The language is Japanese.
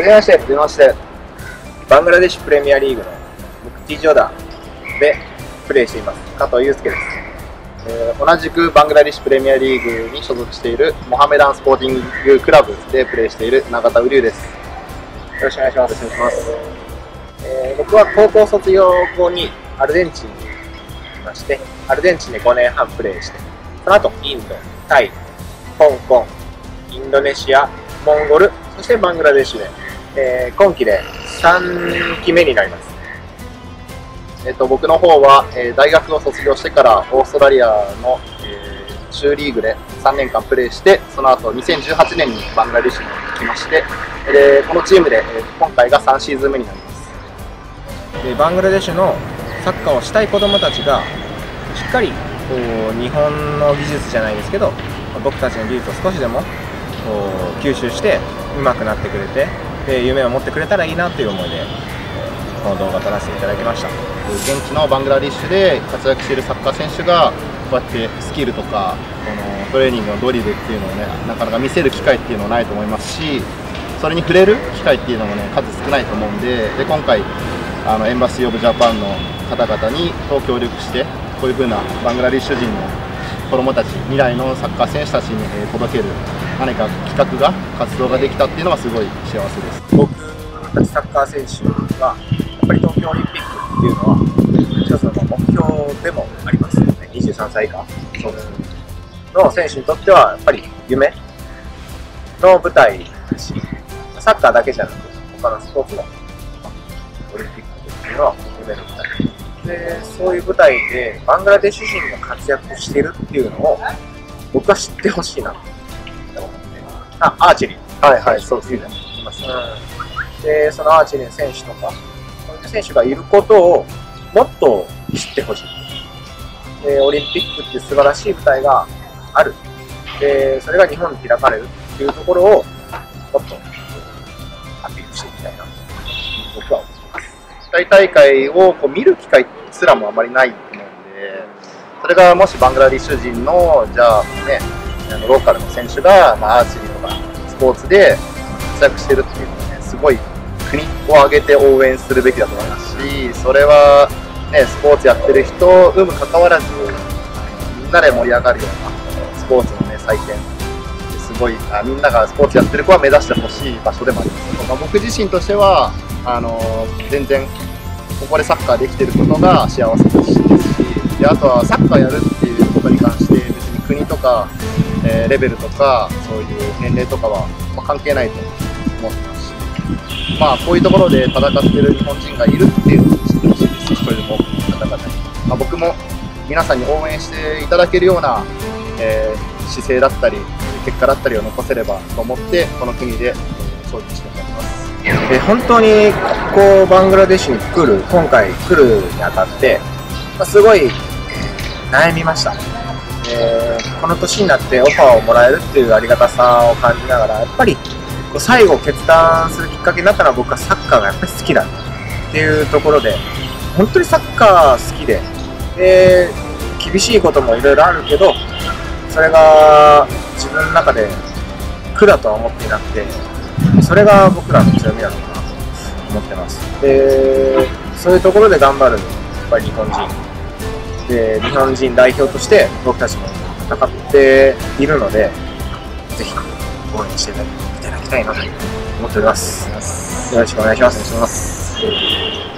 はじめまして、はじめまして。バングラデシュプレミアリーグのムクティジョダでプレーしています、加藤祐介です。えー同じくバングラデシュプレミアリーグに所属しているモハメダンスポーティングクラブでプレーしている永田瓜生です。よろしくお願いします。よろしくお願いします。えー僕は高校卒業後にアルゼンチンにいまして、アルゼンチンで5年半プレーして、その後インド、タイ、香港、インドネシア、モンゴル、そしてバングラデシュで、えー今期で3期目になります。えっと僕の方は、えー大学を卒業してからオーストラリアの、えー中リーグで3年間プレーして、その後2018年にバングラデシュに来まして、でこのチームで、え今回が3シーズン目になります。でバングラデシュのサッカーをしたい子どもたちがしっかりこう日本の技術じゃないですけど僕たちの技術を少しでもこう吸収して上手くなってくれてで夢を持ってくれたらいいなという思いでえこの動画撮らせていただきました。現地のバングラディッシュで活躍しているサッカー選手がこうやってスキルとかこのトレーニングのドリルっていうのをねなかなか見せる機会っていうのはないと思いますしそれに触れる機会っていうのもね数少ないと思うんでで今回あの Embassy of Japan の方々にと協力してこういう風なバングラディッシュ人の子どもたち未来のサッカー選手たちにえ届ける何か企画が活動ができたっていうのはすごい幸せです。僕たちサッカー選手はやっぱり東京オリンピックっていうのは一つの目標でもありますよね。23歳以下そうですの選手にとってはやっぱり夢の舞台だしサッカーだけじゃなく他のスポーツもオリンピックっていうのは夢の舞台。でそういう舞台でバングラデシュ人が活躍してるっていうのを僕は知ってほしいな。と思ってあアーチェリー。はいはいそうですね。います、うん、でそのアーチェリーの選手とかそういう選手がいることをもっと知ってほしい。でオリンピックっていう素晴らしい舞台がある。でそれが日本に開かれるっていうところをもっとアピールしていきたいなと僕は思います。世界大会をこう見る機会すらもあまりないと思うんでそれがもしバングラディッシュ人のじゃあねあのローカルの選手が、まあ、アーチェリーとかスポーツで活躍してるっていうのはねすごい国を挙げて応援するべきだと思いますしそれは、ね、スポーツやってる人有無関わらずみんなで盛り上がるようなスポーツの、ね、祭典すごいあみんながスポーツやってる子は目指してほしい場所でもあります、まあ、僕自身としてはあの全然ここでサッカーできてることが幸せですしであとはサッカーやるっていうことに関して別に国とか、えーレベルとかそういう年齢とかは、まあ関係ないと思ってますしまあこういうところで戦ってる日本人がいるっていうのを知ってほしいです。一人でも多くの方々に、まあ、僕も皆さんに応援していただけるような、えー姿勢だったり結果だったりを残せればと思ってこの国でえー勝利してます。え本当にここバングラデシュに来る今回来るにあたって、まあ、すごい悩みました、えーこの年になってオファーをもらえるっていうありがたさを感じながらやっぱりこう最後決断するきっかけになったのは僕はサッカーがやっぱり好きだ。っていうところで本当にサッカー好きでで厳しいこともいろいろあるけどそれが自分の中で苦だとは思っていなくてそれが僕らの強みなのかなと思ってます。でそういうところで頑張るやっぱり日本人。で日本人代表として僕たちも戦っているのでぜひ応援していただきたいなと思っております。よろしくお願いします。